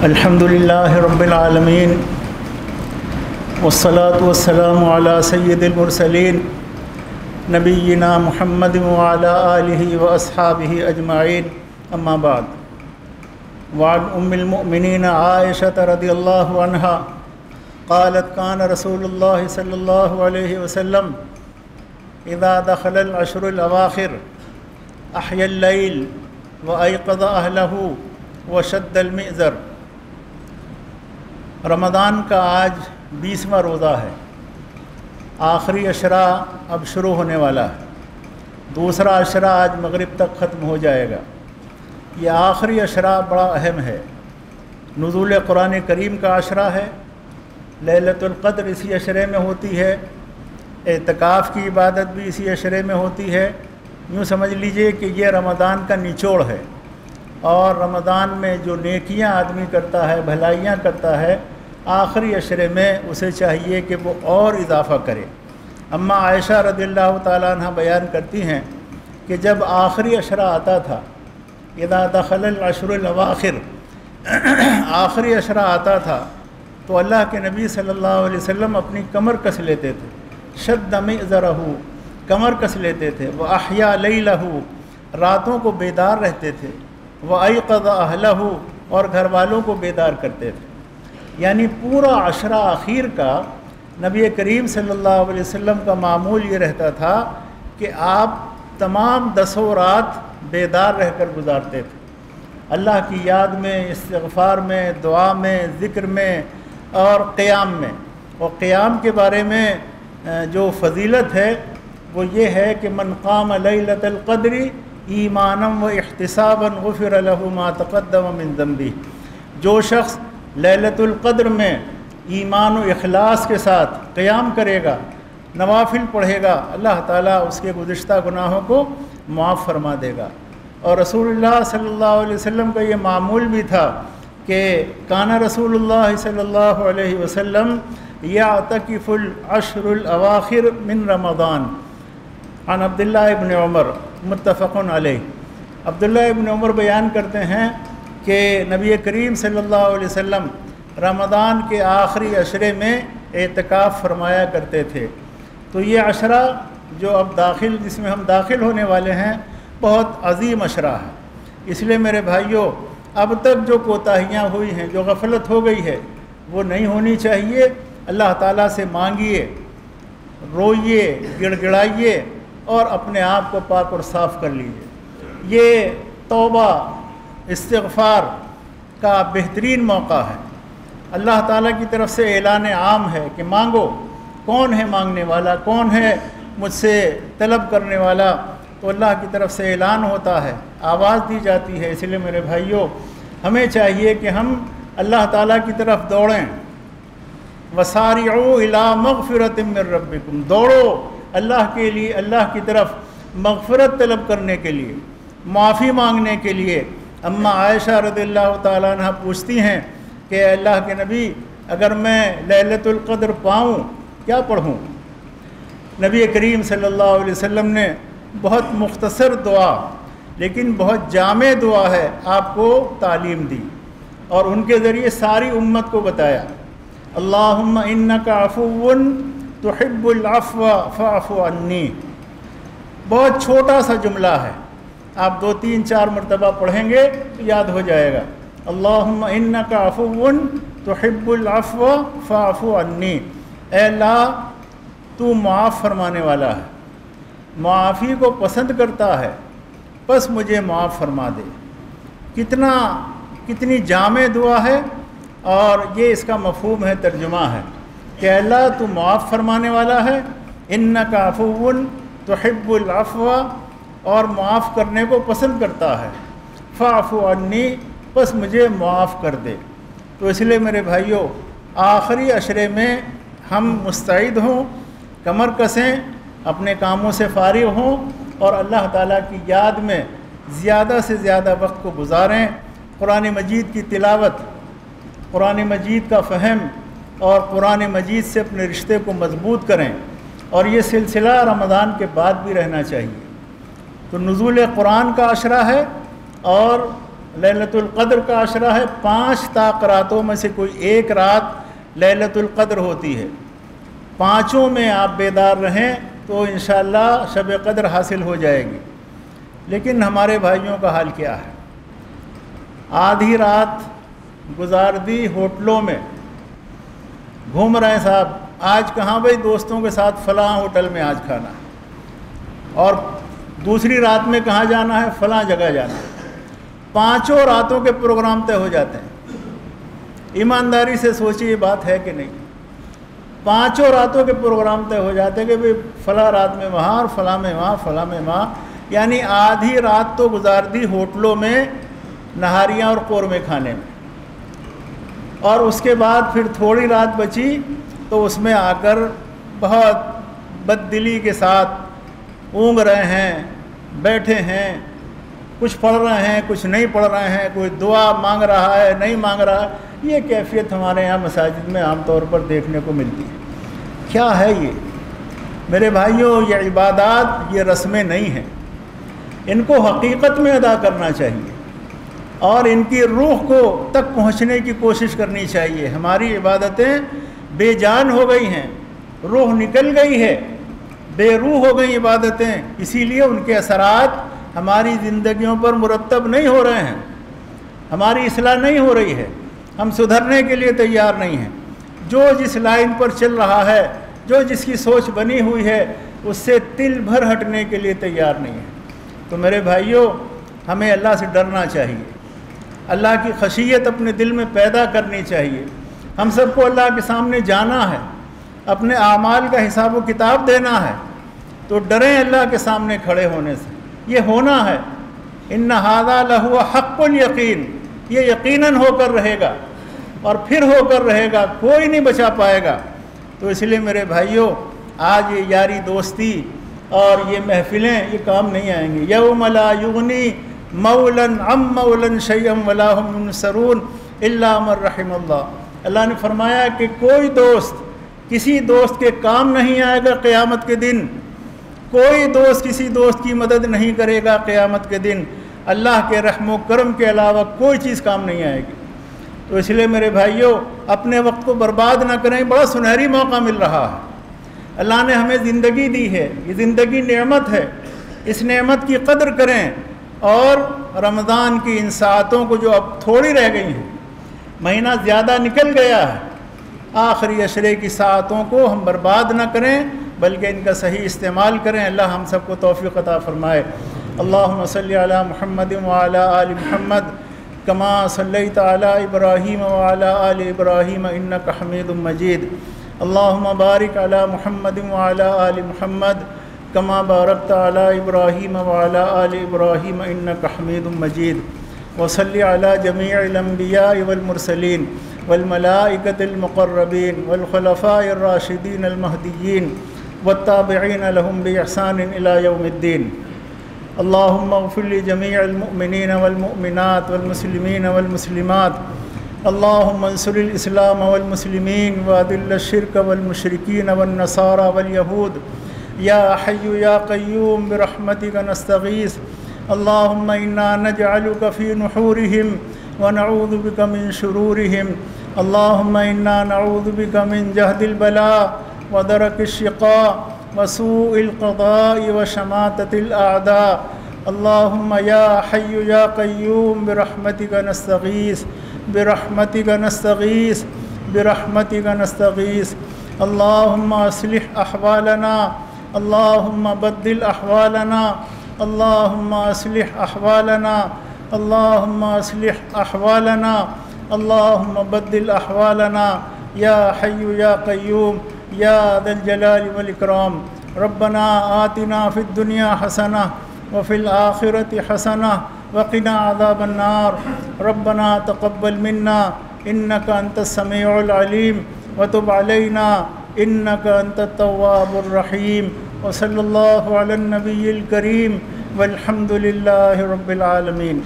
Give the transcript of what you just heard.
الحمد لله رب العالمين والصلاة والسلام على سيد المرسلين نبينا محمد وعلى آله وأصحابه أجمعين أما بعد۔ وعن أم المؤمنين عائشة رضي الله عنها قالت كان رسول الله صلى الله عليه وسلم إذا دخل العشر الأواخر أحيا الليل وأيقظ أهله وشد المئزر رمضان کا آج بیسواں روزہ ہے۔ آخری اشرا اب شروع ہونے والا ہے۔ دوسرا اشرا آج مغرب تک ختم ہو جائے گا۔ یہ آخری اشرا بڑا اہم ہے۔ نزول قرآن کریم کا اشرا ہے۔ للت القدر اسی اشرے میں ہوتی ہے۔ اعتکاف کی عبادت بھی اسی اشرے میں ہوتی ہے۔ یوں سمجھ لیجیے کہ یہ رمضان کا نچوڑ ہے۔ اور رمضان میں جو نیکیاں آدمی کرتا ہے، بھلائیاں کرتا ہے، آخری اشرے میں اسے چاہیے کہ وہ اور اضافہ کرے۔ اماں عائشہ رضی اللہ تعالیٰ عنہ بیان کرتی ہیں کہ جب آخری اشرہ آتا تھا، اذا دخل العشر الاواخر، آخری اشرہ آتا تھا، تو اللہ کے نبی صلی اللہ علیہ وسلم اپنی کمر کس لیتے تھے؟ شد ذرہ کمر کس لیتے تھے؟ وہ احیا لئی راتوں کو بیدار رہتے تھے۔ وہ عیقد اہلہ اور گھر والوں کو بیدار کرتے تھے۔ یعنی پورا عشرہ اخیر کا نبی کریم صلی اللہ علیہ وسلم کا معمول یہ رہتا تھا کہ آپ تمام دسوں رات بیدار رہ کر گزارتے تھے۔ اللہ کی یاد میں، استغفار میں، دعا میں، ذکر میں اور قیام میں۔ اور قیام کے بارے میں جو فضیلت ہے، وہ یہ ہے کہ من قام لیلت القدری ایمانم و احتساباً غفر له ما تقدم من ذنبی جو شخص للت القدر میں ایمان و اخلاص کے ساتھ قیام کرے گا، نوافل پڑھے گا، اللہ تعالیٰ اس کے گزشتہ گناہوں کو معاف فرما دے گا۔ اور رسول اللہ صلی اللہ علیہ وسلم کا یہ معمول بھی تھا کہ کانا رسول اللہ صلی اللہ علیہ وسلم یا تقف العشر الاواخر من رمضان۔ عن عبداللہ ابن عمر متفق علیہ۔ عبداللہ ابن عمر بیان کرتے ہیں کہ نبی کریم صلی اللہ علیہ وسلم رمضان کے آخری عشرے میں اعتکاف فرمایا کرتے تھے۔ تو یہ عشرہ جو اب داخل، جس میں ہم داخل ہونے والے ہیں، بہت عظیم عشرہ ہے۔ اس لیے میرے بھائیوں اب تک جو کوتاہیاں ہوئی ہیں، جو غفلت ہو گئی ہے، وہ نہیں ہونی چاہیے۔ اللہ تعالیٰ سے مانگیے، روئیے، گڑ گڑائیے اور اپنے آپ کو پاک اور صاف کر لیجیے یہ توبہ، استغفار کا بہترین موقع ہے۔ اللہ تعالیٰ کی طرف سے اعلان عام ہے کہ مانگو، کون ہے مانگنے والا، کون ہے مجھ سے طلب کرنے والا؟ تو اللہ کی طرف سے اعلان ہوتا ہے، آواز دی جاتی ہے۔ اس لیے میرے بھائیوں، ہمیں چاہیے کہ ہم اللہ تعالیٰ کی طرف دوڑیں۔ وسارعوا الى مغفرت من ربکم دوڑو۔ اللہ کے لیے، اللہ کی طرف مغفرت طلب کرنے کے لیے، معافی مانگنے کے لیے۔ اماں عائشہ رضی اللہ تعالیٰ عنہ پوچھتی ہیں کہ اللہ کے نبی، اگر میں للت القدر پاؤں، کیا پڑھوں؟ نبی کریم صلی اللہ علیہ وسلم نے بہت مختصر دعا، لیکن بہت جامع دعا ہے، آپ کو تعلیم دی۔ اور ان کے ذریعے ساری امت کو بتایا۔ اللہم انکا عفون تحب العفو فاعف عنی۔ بہت چھوٹا سا جملہ ہے۔ آپ دو تین چار مرتبہ پڑھیں گے یاد ہو جائے گا۔ اللہم انکا عفون تحب العفو فاعف عنی۔ اے اللہ تو معاف فرمانے والا ہے۔ معافی کو پسند کرتا ہے۔ بس مجھے معاف فرما دے۔ کتنا، کتنی جامع دعا ہے اور یہ اس کا مفہوم ہے، ترجمہ ہے۔ کہ اللہ تو معاف فرمانے والا ہے ان کا افون تو حب اور معاف کرنے کو پسند کرتا ہے۔ فاف عنی، بس مجھے معاف کر دے۔ تو اس لیے میرے بھائیوں آخری اشرے میں ہم مستعد ہوں، کمر کسیں، اپنے کاموں سے فارغ ہوں، اور اللہ تعالیٰ کی یاد میں زیادہ سے زیادہ وقت کو گزاریں۔ قرآن مجید کی تلاوت، قرآن مجید کا فہم اور قرآن مجید سے اپنے رشتے کو مضبوط کریں اور یہ سلسلہ رمضان کے بعد بھی رہنا چاہیے۔ تو نزول قرآن کا عشرہ ہے اور للت القدر کا عشرہ ہے۔ پانچ طاق راتوں میں سے کوئی ایک رات للت القدر ہوتی ہے۔ پانچوں میں آپ بیدار رہیں تو انشاءاللہ شب قدر حاصل ہو جائے گی۔ لیکن ہمارے بھائیوں کا حال کیا ہے؟ آدھی رات گزار دی ہوٹلوں میں گھوم رہے ہیں صاحب، آج کہاں بھائی دوستوں کے ساتھ فلاں ہوٹل میں آج کھانا ہے؟ اور دوسری رات میں کہاں جانا ہے؟ فلاں جگہ جانا ہے۔ پانچوں راتوں کے پروگرام طے ہو جاتے ہیں۔ ایمانداری سے سوچی یہ بات ہے کہ نہیں۔ پانچوں راتوں کے پروگرام طے ہو جاتے ہیں کہ بھائی فلاں رات میں وہاں اور فلاں میں وہاں، فلاں میں وہاں۔ یعنی آدھی رات تو گزار دی ہوٹلوں میں نہاریاں اور قورمے کھانے میں۔ اور اس کے بعد پھر تھوڑی رات بچی تو اس میں آ کر بہت بد دلی کے ساتھ اونگ رہے ہیں، بیٹھے ہیں۔ کچھ پڑھ رہے ہیں، کچھ نہیں پڑھ رہے ہیں، کوئی دعا مانگ رہا ہے، نہیں مانگ رہا۔ ہے یہ کیفیت ہمارے یہاں مساجد میں عام طور پر دیکھنے کو ملتی ہے۔ کیا ہے یہ؟ میرے بھائیوں، یہ عبادات، یہ رسمیں نہیں ہیں۔ ان کو حقیقت میں ادا کرنا چاہیے۔ اور ان کی روح کو تک پہنچنے کی کوشش کرنی چاہیے۔ ہماری عبادتیں بے جان ہو گئی ہیں، روح نکل گئی ہے، بے روح ہو گئی عبادتیں۔ اسی لیے ان کے اثرات ہماری زندگیوں پر مرتب نہیں ہو رہے ہیں۔ ہماری اصلاح نہیں ہو رہی ہے۔ ہم سدھرنے کے لیے تیار نہیں ہیں۔ جو جس لائن پر چل رہا ہے، جو جس کی سوچ بنی ہوئی ہے، اس سے تل بھر ہٹنے کے لیے تیار نہیں ہے۔ تو میرے بھائیوں، ہمیں اللہ سے ڈرنا چاہیے۔ اللہ کی خشیت اپنے دل میں پیدا کرنی چاہیے۔ ہم سب کو اللہ کے سامنے جانا ہے، اپنے اعمال کا حساب و کتاب دینا ہے۔ تو ڈریں اللہ کے سامنے کھڑے ہونے سے۔ یہ ہونا ہے۔ ان نہادہ لہو حق یقین یہ یقیناً ہو کر رہے گا۔ اور پھر ہو کر رہے گا، کوئی نہیں بچا پائے گا۔ تو اس لیے میرے بھائیوں آج یہ یاری دوستی اور یہ محفلیں، یہ کام نہیں آئیں گے یوم لا یغنی مولن ام مولن شیم ولاحم سرون اللہ مر رحم اللہ اللہ نے فرمایا کہ کوئی دوست کسی دوست کے کام نہیں آئے گا قیامت کے دن کوئی دوست کسی دوست کی مدد نہیں کرے گا قیامت کے دن اللہ کے رحم و کرم کے علاوہ کوئی چیز کام نہیں آئے گی تو اس لیے میرے بھائیوں اپنے وقت کو برباد نہ کریں بڑا سنہری موقع مل رہا ہے اللہ نے ہمیں زندگی دی ہے یہ زندگی نعمت ہے اس نعمت کی قدر کریں اور رمضان کی ان ساعتوں کو جو اب تھوڑی رہ گئی ہیں، مہینہ زیادہ نکل گیا ہے۔ آخری اشرے کی ساعتوں کو ہم برباد نہ کریں، بلکہ ان کا صحیح استعمال کریں۔ اللہ ہم سب کو توفیق عطا فرمائے۔ اللہم صلی علی محمد وعلی آل محمد کما صلی تعلیٰ ابراہیم وعلی آل ابراہیم انکا حمید مجید۔ اللہم بارک علی محمد وعلی آل محمد کما بارکت علی ابراہیم وعلی آل ابراہیم انکا حمید مجید وصلی علی جمیع الانبیاء والمرسلین والملائکة المقربین والخلفاء الراشدین المہدیین والتابعين لهم بإحسان إلى يوم الدين. اللهم اغفر لجميع المؤمنين والمؤمنات والمسلمين والمسلمات. اللهم انصر الإسلام والمسلمين وأذل الشرك والمشركين والنصارى واليهود يا حي يا قيوم برحمتك نستغيث. اللهم إنا نجعلك في نحورهم ونعوذ بك من شرورهم. اللهم إنا نعوذ بك من جهد البلاء ودرك الشقاء وسوء القضاء وشماتة الأعداء. اللهم يا حي يا قيوم برحمتك نستغيث برحمتك نستغيث برحمتك نستغيث. اللهم أصلح أحوالنا اللهم بدل أحوالنا اللهم أصلح أحوالنا اللهم أصلح أحوالنا اللهم بدل أحوالنا يا حي يا قيوم یا ذا الجلال والاکرام. ربنا آتنا فی الدنیا حسنہ وفی الآخرت حسنہ وقنا عذاب النار. ربنا تقبل منا انك انت السميع العليم وتب علينا انك انت التواب الرحيم وصلى الله على النبي الكريم والحمد لله رب العالمين.